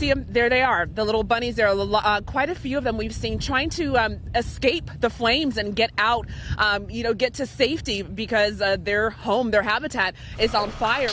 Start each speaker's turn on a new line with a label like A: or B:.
A: see them. There they are, the little bunnies. There are uh, quite a few of them we've seen trying to um, escape the flames and get out, um, you know, get to safety because uh, their home, their habitat is on fire.